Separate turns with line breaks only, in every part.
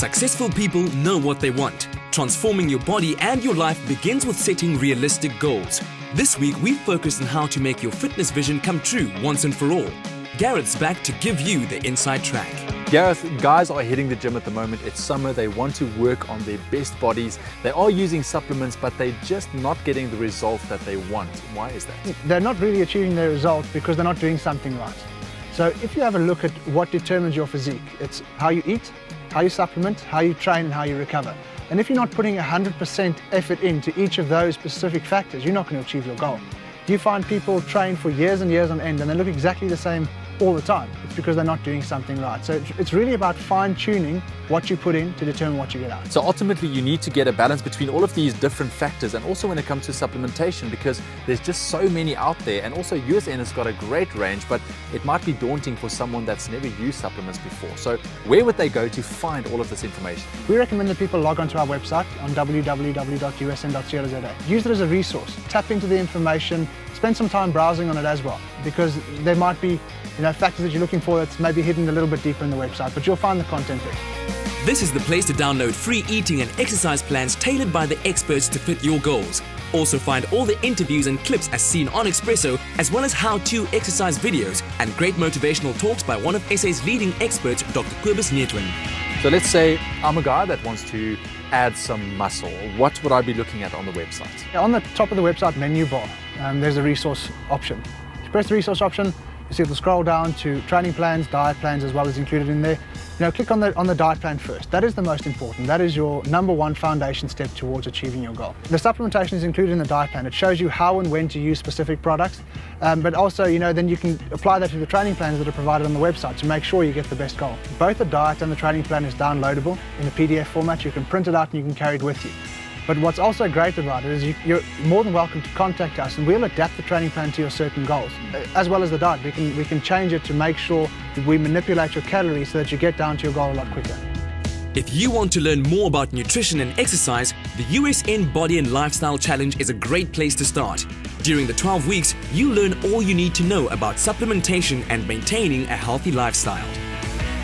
Successful people know what they want. Transforming your body and your life begins with setting realistic goals. This week, we focus on how to make your fitness vision come true once and for all. Gareth's back to give you the inside track.
Gareth, guys are hitting the gym at the moment. It's summer. They want to work on their best bodies. They are using supplements, but they're just not getting the results that they want. Why is that?
They're not really achieving their results because they're not doing something right. So if you have a look at what determines your physique, it's how you eat, how you supplement, how you train, and how you recover. And if you're not putting 100% effort into each of those specific factors, you're not going to achieve your goal. You find people train for years and years on end and they look exactly the same all the time. Because they're not doing something right. So it's really about fine tuning what you put in to determine what you get out.
So ultimately, you need to get a balance between all of these different factors, and also when it comes to supplementation, because there's just so many out there. And also, USN has got a great range, but it might be daunting for someone that's never used supplements before. So, where would they go to find all of this information?
We recommend that people log onto our website on www.usn.co.za. Use it as a resource. Tap into the information. Spend some time browsing on it as well, because there might be you know, factors that you're looking for that's maybe hidden a little bit deeper in the website, but you'll find the content there.
This is the place to download free eating and exercise plans tailored by the experts to fit your goals. Also find all the interviews and clips as seen on Expresso, as well as how-to exercise videos and great motivational talks by one of SA's leading experts, Dr. Kobus Neethling.
So let's say I'm a guy that wants to add some muscle. What would I be looking at on the website?
On the top of the website menu bar, um, there's a resource option. You press the resource option, you see it'll scroll down to training plans, diet plans as well as included in there. You know, click on the, on the diet plan first. That is the most important. That is your number one foundation step towards achieving your goal. The supplementation is included in the diet plan. It shows you how and when to use specific products, um, but also, you know, then you can apply that to the training plans that are provided on the website to make sure you get the best goal. Both the diet and the training plan is downloadable in a PDF format. You can print it out and you can carry it with you. But what's also great about it is you, are more than welcome to contact us and we'll adapt the training plan to your certain goals. Uh, as well as the diet, we can, we can change it to make sure that we manipulate your calories so that you get down to your goal a lot quicker.
If you want to learn more about nutrition and exercise, the USN Body and Lifestyle Challenge is a great place to start. During the 12 weeks, you learn all you need to know about supplementation and maintaining a healthy lifestyle.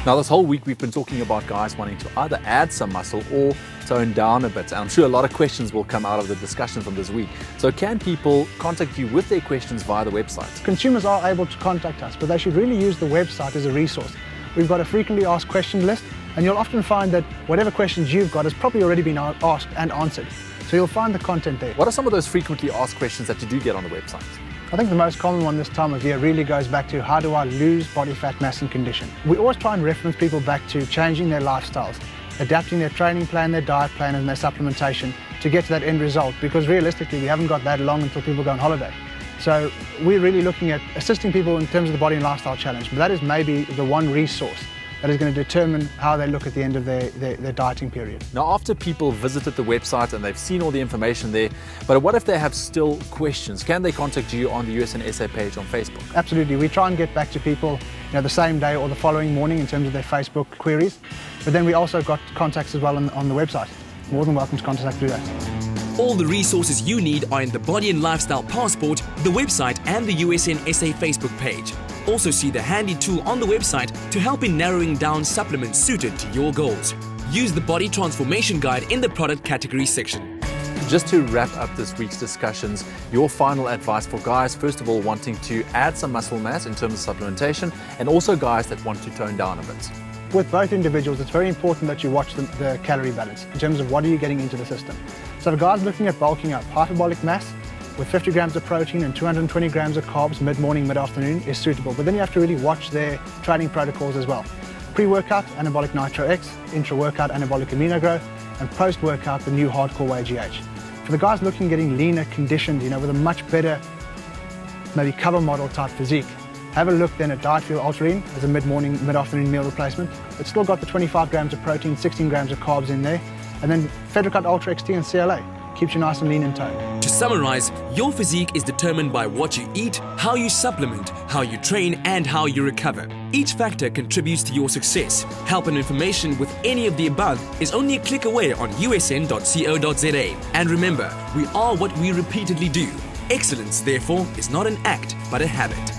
Now, this whole week we've been talking about guys wanting to either add some muscle or tone down a bit. I'm sure a lot of questions will come out of the discussion from this week. So, can people contact you with their questions via the website?
Consumers are able to contact us, but they should really use the website as a resource. We've got a frequently asked question list, and you'll often find that whatever questions you've got has probably already been asked and answered. So, you'll find the content there.
What are some of those frequently asked questions that you do get on the website?
I think the most common one this time of year really goes back to how do I lose body fat mass and condition. We always try and reference people back to changing their lifestyles, adapting their training plan, their diet plan and their supplementation to get to that end result because realistically we haven't got that long until people go on holiday. So we're really looking at assisting people in terms of the body and lifestyle challenge, but that is maybe the one resource that is going to determine how they look at the end of their, their, their, dieting period.
Now, after people visited the website and they've seen all the information there, but what if they have still questions? Can they contact you on the USN SA page on Facebook?
Absolutely. We try and get back to people you know, the same day or the following morning in terms of their Facebook queries. But then we also got contacts as well on, on the website. More than welcome to contact through that.
All the resources you need are in the Body and Lifestyle Passport, the website, and the USN SA Facebook page. Also see the handy tool on the website to help in narrowing down supplements suited to your goals. Use the Body Transformation Guide in the product category section.
Just to wrap up this week's discussions, your final advice for guys, first of all, wanting to add some muscle mass in terms of supplementation, and also guys that want to tone down a bit.
With both individuals, it's very important that you watch the, the calorie balance in terms of what are you getting into the system. So for guys looking at bulking up, hyperbolic mass with 50 grams of protein and 220 grams of carbs mid-morning, mid-afternoon is suitable. But then you have to really watch their training protocols as well. Pre-workout, anabolic nitro X, intra-workout, anabolic amino growth, and post-workout, the new hardcore Whey GH. For the guys looking getting leaner, conditioned, you know, with a much better, maybe cover model type physique, have a look then at Diet Fuel Ultra as a mid-morning, mid-afternoon meal replacement. It's still got the 25 grams of protein, 16 grams of carbs in there, and then PhedraCut Ultra XT and CLA keeps you nice and lean and toned.
To summarize, your physique is determined by what you eat, how you supplement, how you train, and how you recover. Each factor contributes to your success. Help and information with any of the above is only a click away on usn.co.za. And remember, we are what we repeatedly do. Excellence, therefore, is not an act, but a habit.